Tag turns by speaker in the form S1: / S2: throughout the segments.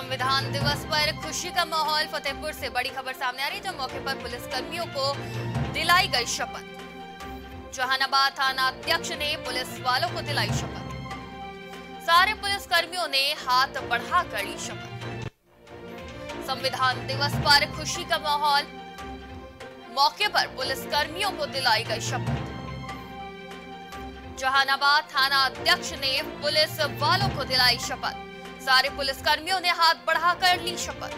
S1: संविधान दिवस पर खुशी का माहौल फतेहपुर से बड़ी खबर सामने आ रही जब मौके पर पुलिसकर्मियों को दिलाई गई शपथ। जहानाबाद थाना अध्यक्ष ने पुलिस वालों को दिलाई शपथ। सारे पुलिसकर्मियों ने हाथ बढ़ाकर ली शपथ। संविधान दिवस पर खुशी का माहौल, मौके पर पुलिस कर्मियों को दिलाई गई शपथ। जहानाबाद थाना अध्यक्ष ने पुलिस वालों को दिलाई शपथ। सारे पुलिसकर्मियों ने हाथ बढ़ाकर ली शपथ।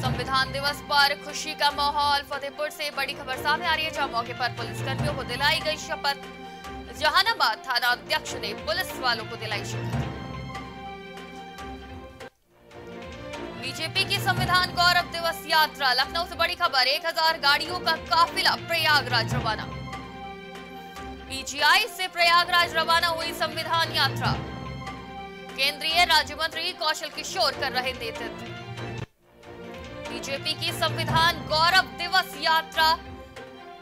S1: संविधान दिवस पर खुशी का माहौल फतेहपुर से बड़ी खबर सामने आ रही है, जहाँ मौके पर पुलिसकर्मियों को दिलाई गई शपथ। जहानाबाद थाना अध्यक्ष ने पुलिस वालों को दिलाई शपथ। बीजेपी की संविधान गौरव दिवस यात्रा, लखनऊ से बड़ी खबर, एक हज़ार गाड़ियों का काफिला, प्रयागराज, रवाना। पीजीआई से प्रयागराज रवाना हुई संविधान यात्रा। केंद्रीय राज्य मंत्री कौशल किशोर कर रहे नेतृत्व। बीजेपी की संविधान गौरव दिवस यात्रा।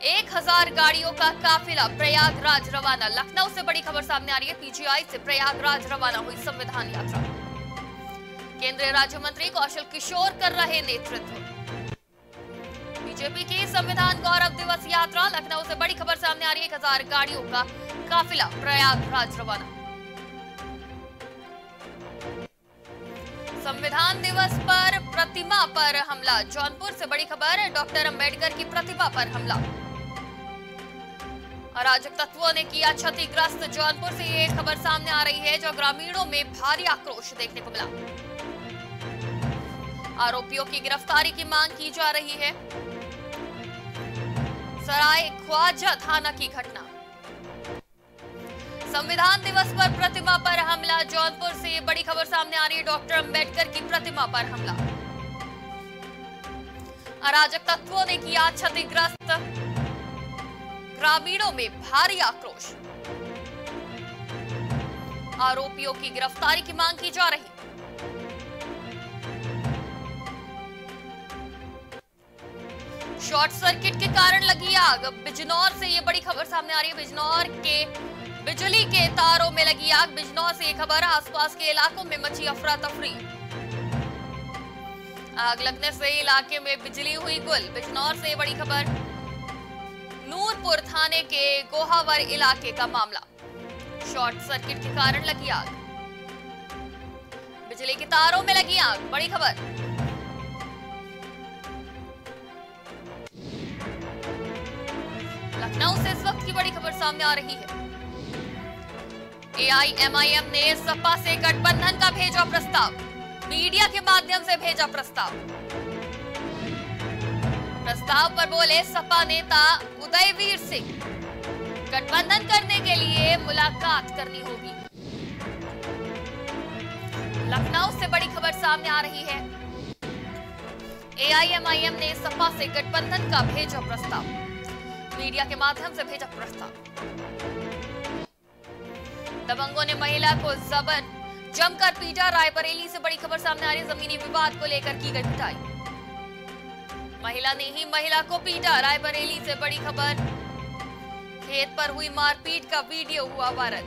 S1: एक हज़ार गाड़ियों का काफिला, प्रयागराज रवाना। लखनऊ से बड़ी खबर सामने आ रही है, पीजीआई से प्रयागराज रवाना हुई संविधान यात्रा। केंद्रीय राज्य मंत्री कौशल किशोर कर रहे नेतृत्व। बीजेपी की संविधान गौरव दिवस यात्रा, लखनऊ से बड़ी खबर सामने आ रही है। एक हज़ार गाड़ियों का काफिला, प्रयागराज रवाना। संविधान दिवस पर प्रतिमा पर हमला, जौनपुर से बड़ी खबर, डॉक्टर अंबेडकर की प्रतिमा पर हमला। अराजक तत्वों ने किया क्षतिग्रस्त, जौनपुर से ये खबर सामने आ रही है, जो ग्रामीणों में भारी आक्रोश देखने को मिला। आरोपियों की गिरफ्तारी की मांग की जा रही है। सराय ख्वाजा थाना की घटना। संविधान दिवस पर प्रतिमा पर हमला, जौनपुर से ये बड़ी खबर सामने आ रही है, डॉक्टर अंबेडकर की प्रतिमा पर हमला। अराजक तत्वों ने किया क्षतिग्रस्त, ग्रामीणों में भारी आक्रोश। आरोपियों की गिरफ्तारी की मांग की जा रही। शॉर्ट सर्किट के कारण लगी आग। बिजनौर से ये बड़ी खबर सामने आ रही है। बिजनौर के बिजली के तारों में लगी आग। बिजनौर से ये खबर, आसपास के इलाकों में मची अफरा तफरी। आग लगने से इलाके में बिजली हुई गुल। बिजनौर से बड़ी खबर। नूरपुर थाने के गोहावर इलाके का मामला। शॉर्ट सर्किट के कारण लगी आग। बिजली के तारों में लगी आग। बड़ी खबर। लखनऊ से इस वक्त की बड़ी खबर सामने आ रही है। एआईएमआईएम ने सपा से गठबंधन का भेजा प्रस्ताव। मीडिया के माध्यम से भेजा प्रस्ताव। प्रस्ताव पर बोले, सपा नेता उदयवीर सिंह। गठबंधन करने के लिए मुलाकात करनी होगी। लखनऊ से बड़ी खबर सामने आ रही है। एआईएमआईएम ने सपा से गठबंधन का भेजा प्रस्ताव। मीडिया के माध्यम से भेजा प्रस्ताव। दबंगों ने महिला को जबर जमकर पीटा। रायबरेली से बड़ी खबर सामने आ रही जमीनी विवाद को लेकर की गई पिटाई। महिला ने ही महिला को पीटा। रायबरेली से बड़ी खबर। खेत पर हुई मारपीट का वीडियो हुआ वायरल।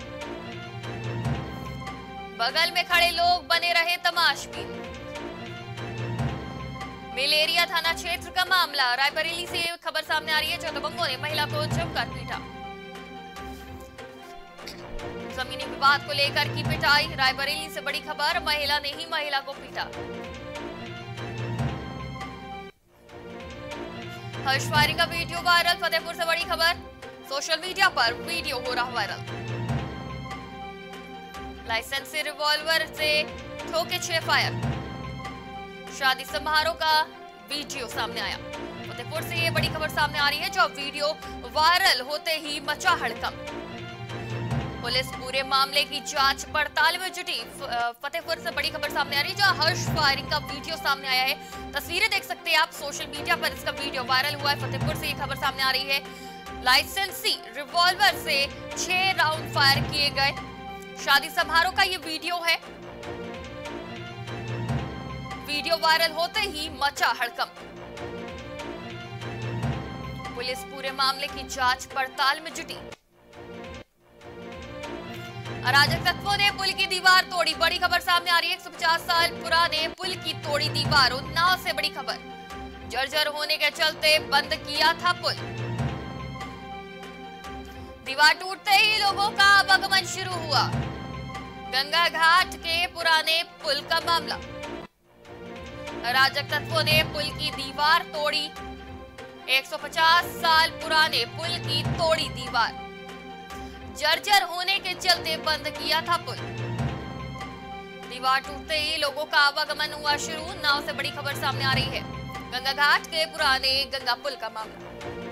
S1: बगल में खड़े लोग बने रहे तमाशबीन। मेलेरिया थाना क्षेत्र का मामला। रायबरेली से खबर सामने आ रही है जो दबंगों ने महिला को जमकर पीटा। जमीनी विवाद को लेकर की पिटाई, रायबरेली से बड़ी खबर, महिला ने ही महिला को पीटा। हर्षवारी का वीडियो वायरल, फतेहपुर से बड़ी खबर। सोशल मीडिया पर वीडियो हो रहा वायरल। लाइसेंसी रिवॉल्वर से ठोके छह फायर। शादी समारोह का वीडियो सामने आया। फतेहपुर से ये बड़ी खबर सामने आ रही है, जो वीडियो वायरल होते ही मचा हड़कंप। पुलिस पूरे मामले की जाँच पड़ताल में जुटी। फतेहपुर से बड़ी खबर सामने आ रही है जो हर्ष फायरिंग का वीडियो सामने आया है। तस्वीरें देख सकते हैं आप सोशल मीडिया पर, इसका वीडियो वायरल हुआ है। फतेहपुर से ये खबर सामने आ रही है। लाइसेंसी, रिवॉल्वर से छह राउंड फायर किए गए। शादी समारोह का ये वीडियो है। वीडियो वायरल होते ही मचा हड़कंप। पुलिस पूरे मामले की जाँच पड़ताल में जुटी। अराजक तत्वों ने पुल की दीवार तोड़ी। बड़ी खबर सामने आ रही है 150 साल पुराने पुल की तोड़ी दीवार उन्नाव से बड़ी खबर। जर्जर होने के चलते बंद किया था पुल। दीवार टूटते ही लोगों का आवागमन शुरू हुआ। गंगा घाट के पुराने पुल का मामला। अराजक तत्वों ने पुल की दीवार तोड़ी। 150 साल पुराने पुल की तोड़ी दीवार। जर्जर होने के चलते बंद किया था पुल। दीवार टूटते ही लोगों का आवागमन हुआ शुरू। नाव से बड़ी खबर सामने आ रही है। गंगा घाट के पुराने गंगा पुल का मामला।